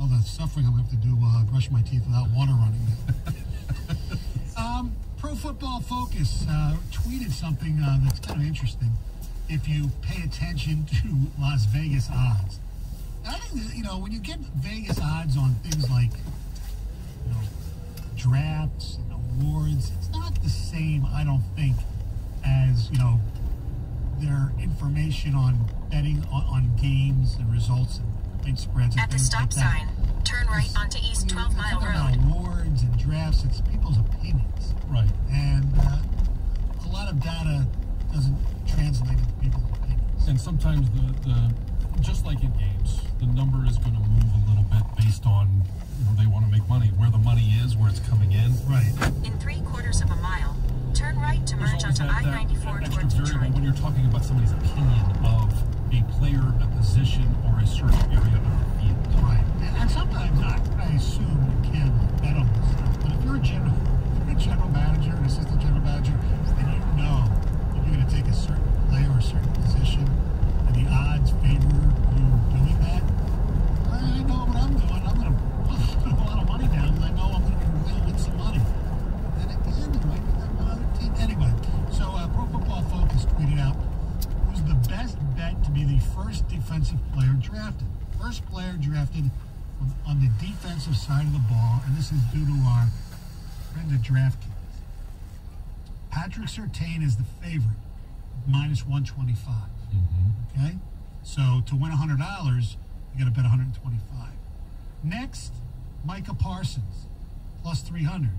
all the suffering I'm going to have to do while I brush my teeth without water running. um, Pro Football Focus uh, tweeted something uh, that's kind of interesting. If you pay attention to Las Vegas odds, and I think that, you know when you get Vegas odds on things like you know drafts and awards, it's not the same. I don't think as you know their information on betting on, on games and results and big spreads. And At the stop like that. sign, turn right onto East When you 12 Mile talk about Road. Awards and drafts, it's people's opinions, Right. and uh, a lot of data doesn't translate into people's opinions. And sometimes the, the just like in games, the number is going to move a little bit based on where they want to make money, where the money is, where it's coming in. Right. In three quarters of a mile, turn right to merge onto that, that, I-94 that towards Detroit. when you're talking about somebody's opinion of a player, a position, or a certain area of the field. Right. And, sometimes I, I assume you bet on this stuff. But if you're a general, if you're a general manager, an assistant general manager, and you know that you're going to take a certain player or a certain position, and the odds favor you doing that, I know what I'm doing. I'm going to put a lot of money down, and I know I'm going to win some money. And at the end, it might be that one other team. Anyway, so uh, Pro Football Focus tweeted out who's the best bet to be the first defensive player drafted. First player drafted on, on the defensive side of the ball, and this is due to our friends at DraftKings. Patrick Surtain is the favorite, minus 125. Okay? So to win $100, you got to bet 125. Next, Micah Parsons, plus 300.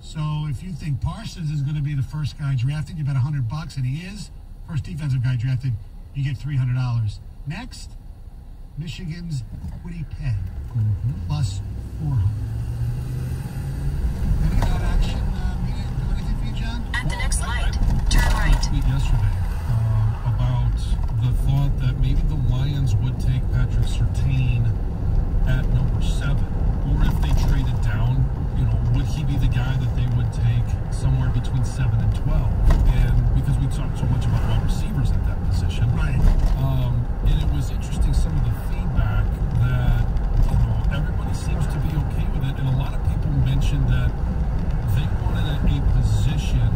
So if you think Parsons is going to be the first guy drafted, you bet 100 bucks, and he is first defensive guy drafted, you get $300. Next, Michigan's Kwity Paye, plus 400. Any that action uh, mean do anything for you, John? At the next light, turn right. yesterday about the thought that maybe the Lions would take Patrick Surtain at number seven, or if they traded down, you know, would he be the guy that they would take somewhere between seven and twelve? And because we talked so much about wide receivers at that position, Right. um, and it was interesting some of the feedback that you know everybody seems to be okay with it, and a lot of people mentioned that they wanted a, a position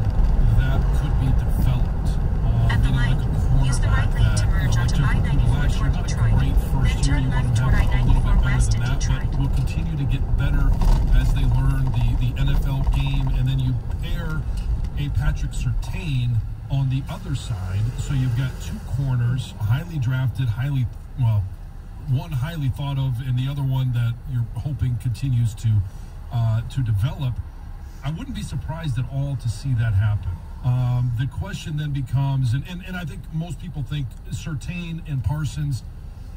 that could be developed. Um, At the meaning light, like a use the right lane cornerback to that, merge you know, onto like Jeffrey I-94 last year, toward not a Detroit. great first Then year, turn you want left to toward have a little bit I-94 better west than in that, Detroit. but will continue to get better as they learn the, the NFL game, and then you pair a Patrick Surtain on the other side. So you've got two corners, highly drafted, highly well, one highly thought of, and the other one that you're hoping continues to uh, to develop. I wouldn't be surprised at all to see that happen. Um, the question then becomes, and, and, and I think most people think Surtain and Parsons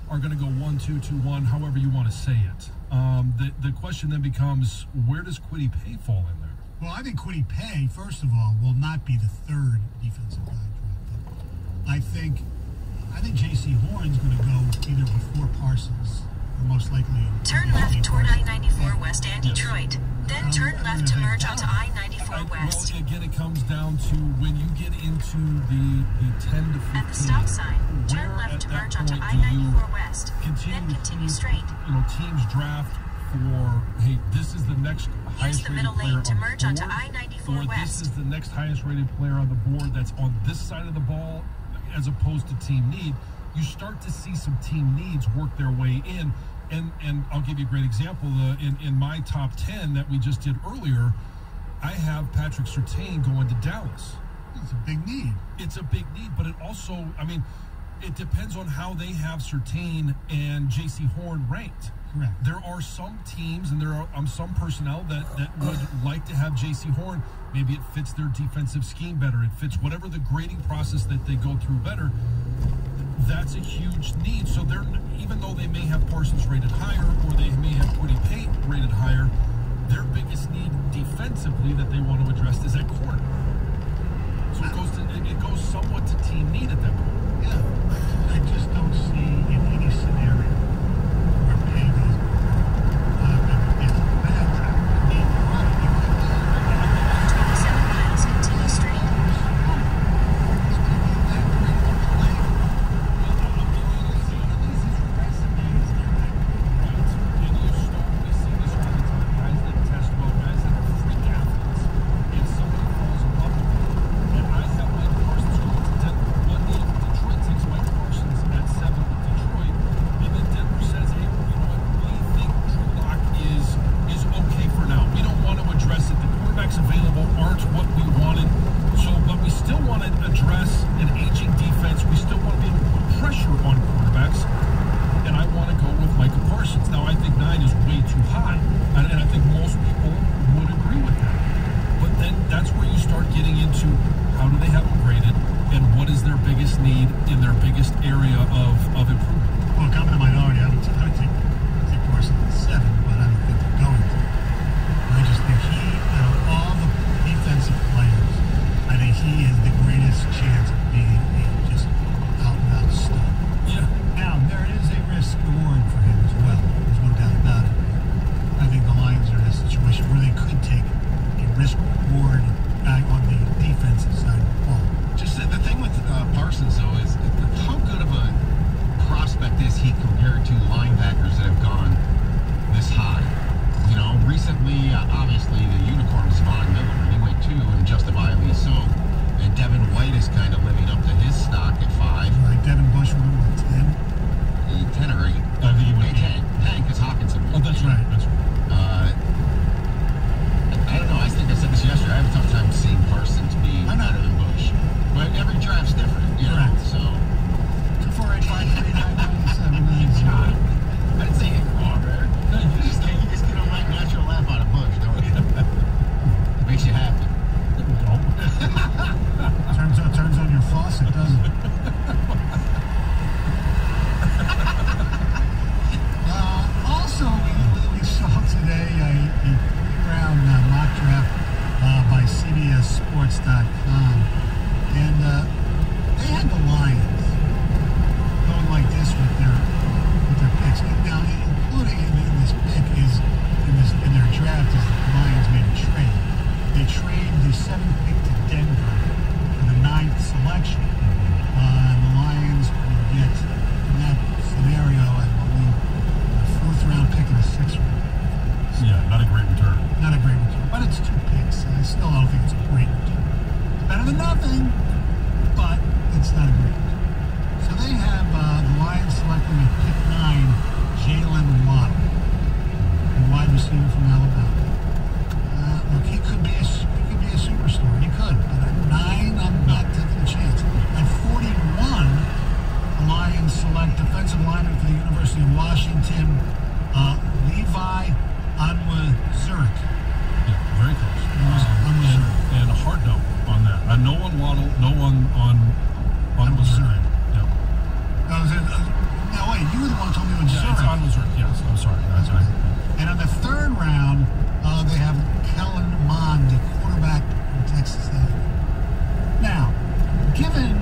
are going to go one, two, two, one, however you want to say it. Um, the, the question then becomes, where does Kwity Paye fall in there? Well, I think Kwity Paye, first of all, will not be the third defensive guy drafted. I think I think Jaycee Horn's going to go either before Parsons or most likely. Turn before left toward I-94 west and Yes. Detroit. Then Um, turn left to merge onto I- I-94 west. Well, again, it comes down to when you get into the, the 10 to 15. At the stop sign, turn left to merge onto point do you I-94 west. continue Then continue straight. You know, teams draft for, hey, this is the next highest the middle lane to merge onto I-94 or west. this is the next highest rated player on the board that's on this side of the ball as opposed to team need. You start to see some team needs work their way in. And, and I'll give you a great example. Uh, in, in my top 10 that we just did earlier, I have Patrick Surtain going to Dallas It's a big need. it's a big need, but it also, I mean, it depends on how they have Surtain and Jaycee Horn ranked. Correct. There are some teams and there are um, some personnel that, that would like to have Jaycee Horn. Maybe it fits their defensive scheme better. It fits whatever the grading process that they go through better. That's a huge need. So they're even though they may have Parsons rated higher or they may have Kwity Paye rated higher, their biggest need defensively that they want to address is at corner. So it goes to it it goes somewhat to team need at that point. I just don't see in any scenario seventh pick to Denver in the ninth selection. given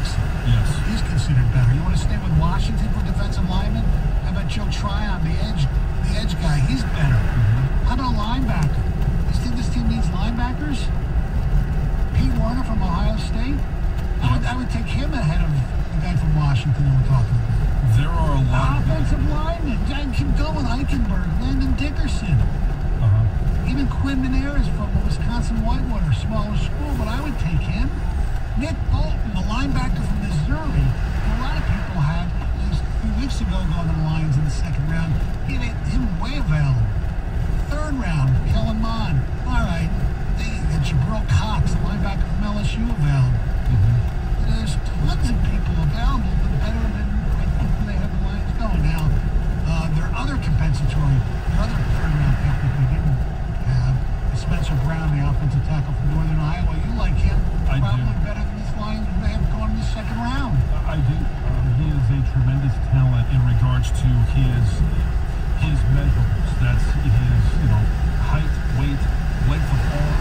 Yes. He's considered better. You want to stay with Washington for defensive lineman? How about Joe Tryon, the edge, the edge guy? He's better. Mm-hmm. How about a linebacker? You think this team needs linebackers? Pete Werner from Ohio State? Yes. I, would, I would take him ahead of the guy from Washington that we're talking about. There are a lot offensive of linemen. I keep going. Eichenberg, Landon Dickerson. Uh-huh. Even Quinn Meinerz is from Wisconsin Whitewater, smaller school, but I would take him. Nick Bolton, the linebacker from Missouri, a lot of people had a few weeks ago going to the Lions in the second round. He made him way available. Third round, Kellen Mond. All right. They, and Jabril Cox, the linebacker from LSU, available. Mm -hmm. There's tons of people available, but better than I think they have the Lions going. Now, uh, there are other compensatory, other third round pick that they didn't have. Spencer Brown, the offensive tackle from Northern Iowa. You like him? I Probably do. I do. Um, he is a tremendous talent in regards to his his measurables. That's his you know height, weight, length of arm.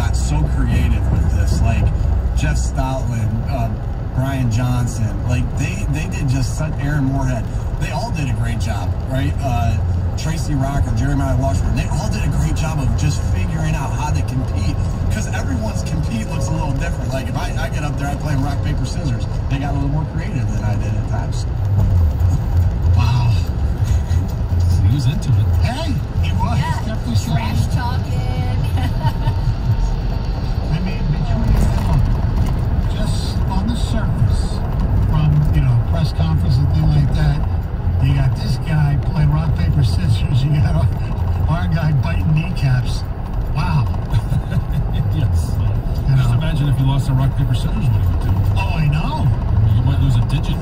got so creative with this. Like Jeff Stoutland, uh, Brian Johnson, like they they did just such Aaron Moorhead. They all did a great job, right? Uh, Tracy Rocker, Jeremiah Washburn, they all did a great job of just figuring out how to compete because everyone's compete looks a little different. Like if I, I get up there, I play rock paper scissors. They got a little more creative than I did at times. Wow. he was into it. Hey, he was. Yeah, trash talking. surface from, you know, press conference and things like that. You got this guy playing rock, paper, scissors. You got our guy biting kneecaps. Wow. yes. You Just imagine if you lost a rock, paper, scissors, what you do. Oh, I know. You might lose a digit.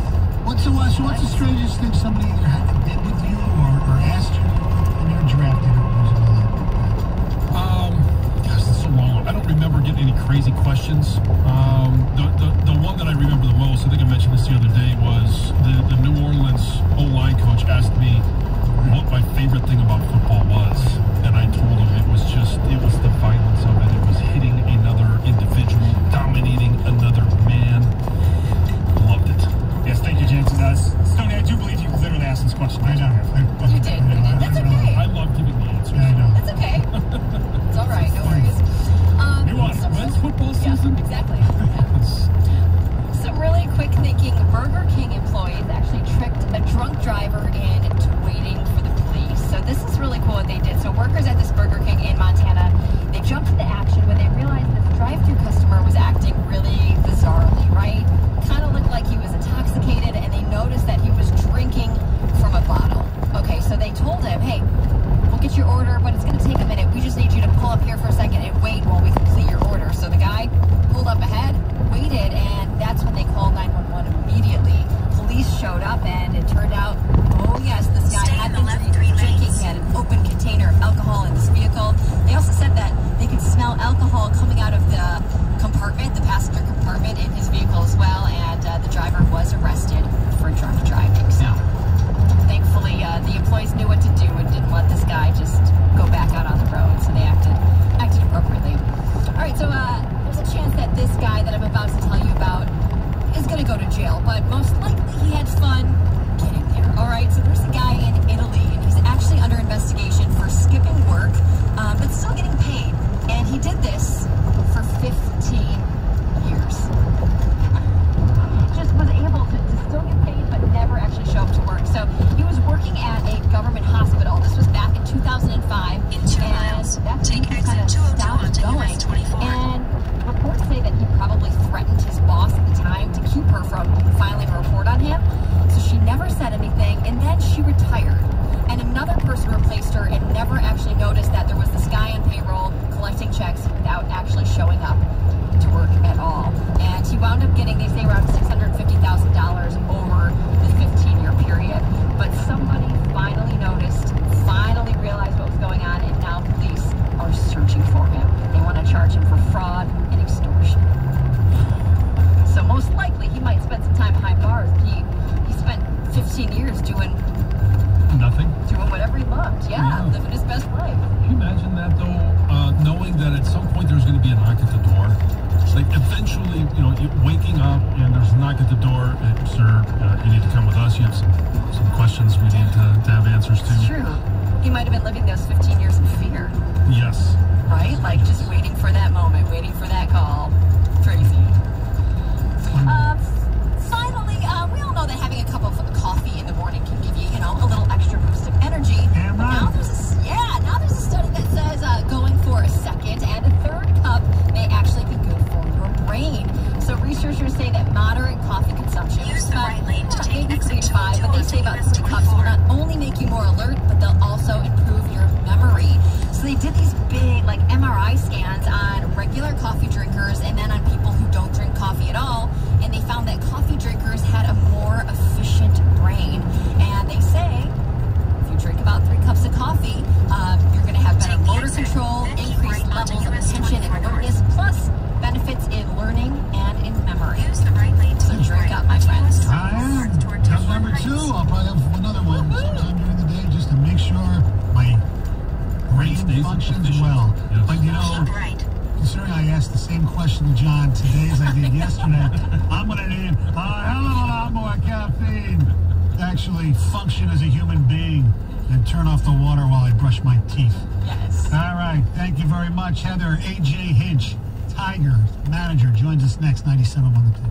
What's the, what's the strangest thing somebody either did with you or, or asked you when you're drafted or something like that? Um, gosh, that's so long. I don't remember getting any crazy questions. Um, police showed up and it turned out, oh yes, this guy Stay had been left drinking. Lanes. He had an open container of alcohol in his vehicle. They also said that they could smell alcohol coming out of the compartment, the passenger compartment in his vehicle as well, and uh, the driver was arrested for drunk driving. So thankfully, uh, the employees knew what to do and didn't let this guy just go back out on the road, so they acted acted appropriately. All right, so uh, there's a chance that this guy that I'm about to tell you about He's going to go to jail, but most likely he had fun getting there. All right, so there's a guy in Italy, and he's actually under investigation for skipping work, um, but still getting paid. And he did this for 15 years. Just was able to, to still get paid, but never actually show up to work. So he was working at a government hospital. This was back in 2005. In two and miles, take exit 202 onto US 24. And reports say that he probably threatened his boss keep her from filing a report on him. So she never said anything. And then she Heather. AJ Hinch, Tiger manager, joins us next. 97 on the tip.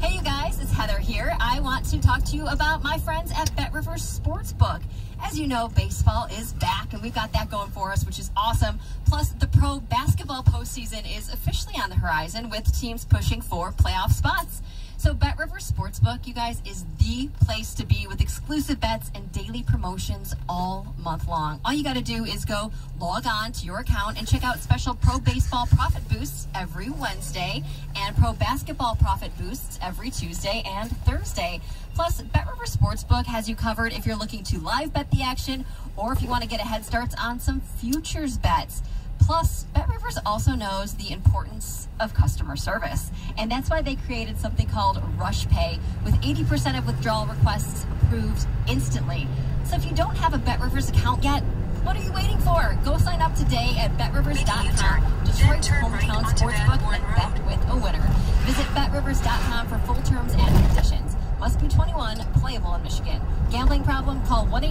Hey, you guys, it's Heather here. I want to talk to you about my friends at Bet Rivers Sportsbook. As you know, baseball is back, and we've got that going for us, which is awesome. Plus, the pro basketball postseason is officially on the horizon with teams pushing for playoff spots. So, Bet Rivers Sportsbook, you guys, is the place to be with exclusive bets and daily promotions all month long. All you got to do is go log on to your account and check out special pro baseball profit boosts every Wednesday and pro basketball profit boosts every Tuesday and Thursday. Plus, Bet Rivers Sportsbook has you covered if you're looking to live bet the action or if you want to get a head start on some futures bets. Plus, BetRivers also knows the importance of customer service, and that's why they created something called Rush Pay, with 80% of withdrawal requests approved instantly. So if you don't have a BetRivers account yet, what are you waiting for? Go sign up today at betrivers.com. Detroit's turn right hometown sportsbook Born bet with a winner. Visit betrivers.com for full terms and conditions. Must be 21, playable in Michigan. Gambling problem? Call 1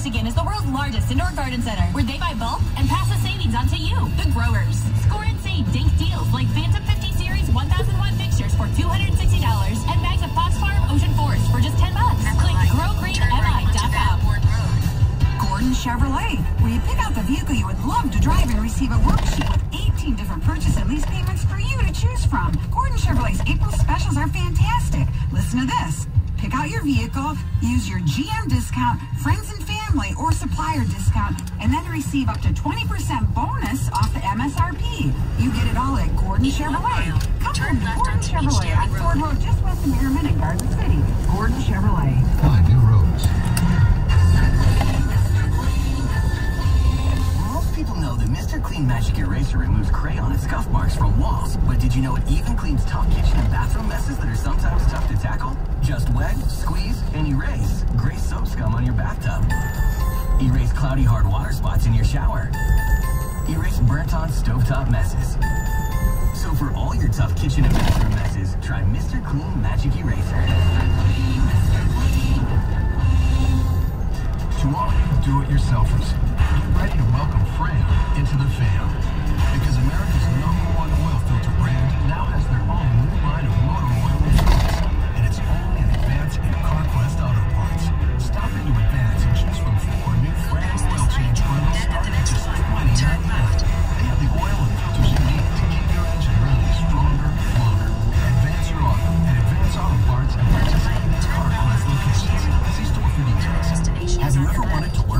Michigan is the world's largest indoor garden center where they buy bulk and pass the savings on to you, the growers. Score insane dink deals like Phantom 50 Series 1000 watt fixtures for $260 and bags of Fox Farm Ocean Forest for just 10 bucks. Click growgreenmi.com. Gordon Chevrolet, where you pick out the vehicle you would love to drive and receive a worksheet with 18 different purchase and lease payments for you to choose from. Gordon Chevrolet's April specials are fantastic. Listen to this. Pick out your vehicle, use your GM discount, friends and family, or supplier discount, and then receive up to 20% bonus off the MSRP. You get it all at Gordon In Chevrolet. mile, Come turn to left Gordon Chevrolet Dairy on Ford Road. Road, just west of Merriman and Garden City. Gordon Chevrolet. Oh, Find Clean Magic Eraser removes crayon and scuff marks from walls, but did you know it even cleans tough kitchen and bathroom messes that are sometimes tough to tackle? Just wet, squeeze, and erase. Gray soap scum on your bathtub. Erase cloudy hard water spots in your shower. Erase burnt-on stovetop messes. So for all your tough kitchen and bathroom messes, try Mr. Clean Magic Eraser. To all you do-it-yourselfers, ready to welcome Fram into the fam. Because America's number one oil filter brand now has their own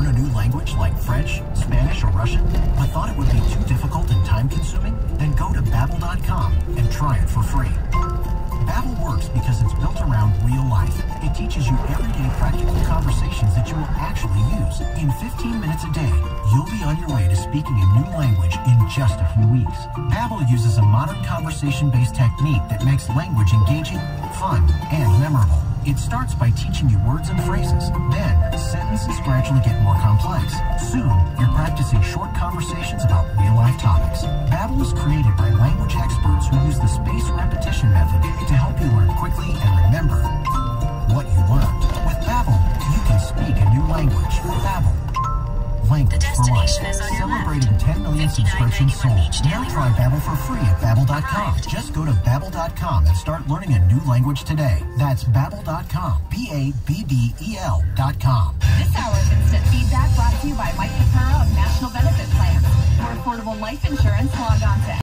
learn a new language like French, Spanish, or Russian, but thought it would be too difficult and time consuming? Then go to Babbel.com and try it for free. Babbel works because it's built around real life. It teaches you everyday practical conversations that you will actually use. In 15 minutes a day, you'll be on your way to speaking a new language in just a few weeks. Babbel uses a modern conversation-based technique that makes language engaging, fun, and memorable. It starts by teaching you words and phrases. Then, sentences gradually get more complex. Soon, you're practicing short conversations about real-life topics. Babbel is created by language experts who use the spaced repetition method to help you learn quickly and remember what you learned. With Babbel, you can speak a new language. Babbel. Language for life. is on your Celebrating 10 million subscriptions sold. Now try Babbel for free at Babbel.com. Just go to Babbel.com and start learning a new language today. That's Babbel.com. B-A-B-B-E-L dot com. This hour of instant feedback brought to you by Mike Capurro of National Benefit Plans. For affordable life insurance, log on to